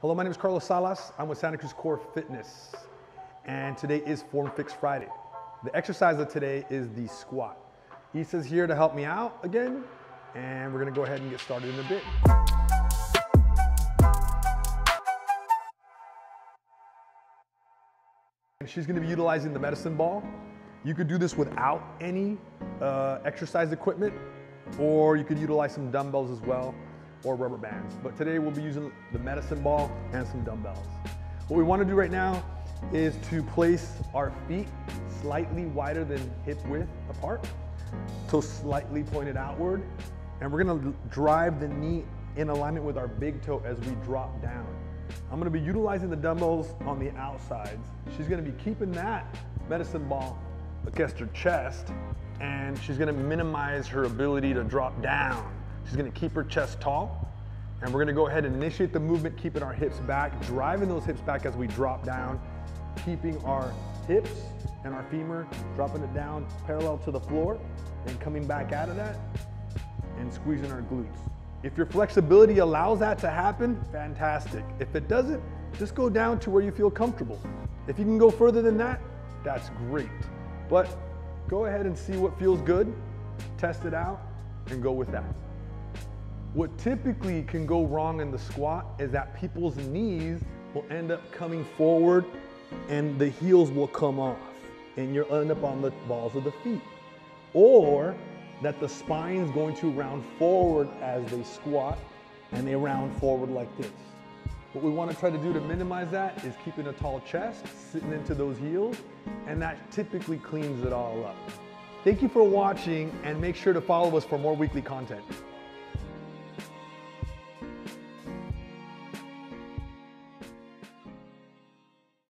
Hello, my name is Carlos Salas. I'm with Santa Cruz Core Fitness, and today is Form Fix Friday. The exercise of today is the squat. Issa's here to help me out again, and we're gonna go ahead and get started in a bit. And she's gonna be utilizing the medicine ball. You could do this without any uh, exercise equipment, or you could utilize some dumbbells as well, or rubber bands. But today we'll be using the medicine ball and some dumbbells. What we wanna do right now is to place our feet slightly wider than hip width apart, so slightly pointed outward. And we're gonna drive the knee in alignment with our big toe as we drop down. I'm gonna be utilizing the dumbbells on the outsides. She's gonna be keeping that medicine ball against her chest and she's gonna minimize her ability to drop down. She's gonna keep her chest tall and we're gonna go ahead and initiate the movement, keeping our hips back, driving those hips back as we drop down, keeping our hips and our femur, dropping it down parallel to the floor and coming back out of that and squeezing our glutes. If your flexibility allows that to happen, fantastic. If it doesn't, just go down to where you feel comfortable. If you can go further than that, that's great. But go ahead and see what feels good, test it out, and go with that. What typically can go wrong in the squat is that people's knees will end up coming forward and the heels will come off and you'll end up on the balls of the feet. Or that the spine's going to round forward as they squat and they round forward like this. What we want to try to do to minimize that is keeping a tall chest, sitting into those heels, and that typically cleans it all up. Thank you for watching and make sure to follow us for more weekly content.